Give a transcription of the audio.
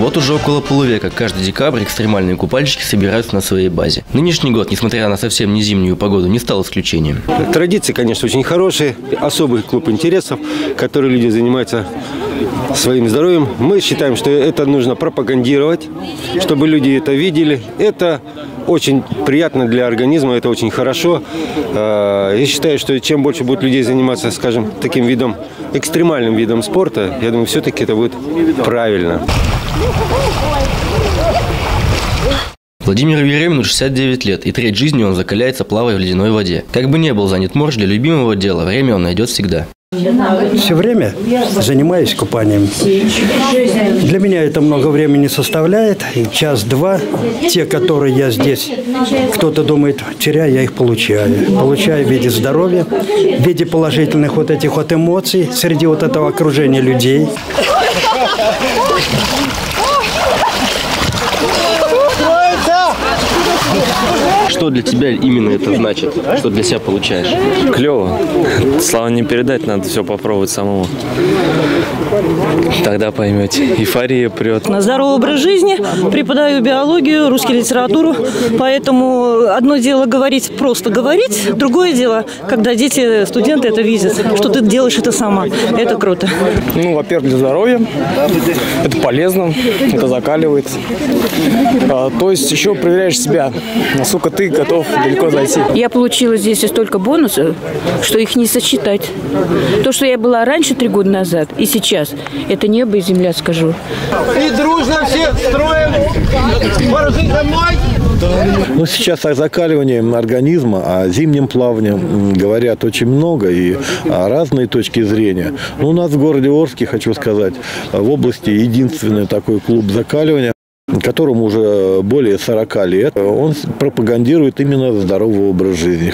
Вот уже около полувека каждый декабрь экстремальные купальщики собираются на своей базе. Нынешний год, несмотря на совсем не зимнюю погоду, не стал исключением. Традиции, конечно, очень хорошие. Особый клуб интересов, который люди занимаются своим здоровьем. Мы считаем, что это нужно пропагандировать, чтобы люди это видели. Это очень приятно для организма, это очень хорошо. Э, Я считаю, что чем больше будет людей заниматься, скажем, таким видом, экстремальным видом спорта, я думаю, все-таки это будет правильно. Владимиру Еремину 69 лет, и треть жизни он закаляется, плавая в ледяной воде. Как бы не был занят морж, для любимого дела время он найдет всегда. Все время занимаюсь купанием. Для меня это много времени составляет. Час-два. Те, которые я здесь, кто-то думает, теряю, я их получаю. Получаю в виде здоровья, в виде положительных вот этих вот эмоций среди вот этого окружения людей. Что для тебя именно это значит? Что для себя получаешь? Клево. Слава не передать, надо все попробовать самому. Тогда поймете. Эйфория прет. На здоровый образ жизни, преподаю биологию, русскую литературу, поэтому одно дело говорить, просто говорить, другое дело, когда дети, студенты это видят, что ты делаешь это сама. Это круто. Ну, во-первых, для здоровья. Это полезно, это закаливает. А, то есть еще проверяешь себя, насколько ты готов далеко зайти. Я получила здесь столько бонусов, что их не сосчитать. То, что я была раньше, три года назад, и сейчас, это небо и земля, скажу. И дружно все строим. Борзы домой. Ну, сейчас о закаливании организма, о зимнем плавании м, говорят очень много и о разные точки зрения. Но у нас в городе Орске, хочу сказать, в области единственный такой клуб закаливания, которому уже более 40 лет. Он пропагандирует именно здоровый образ жизни.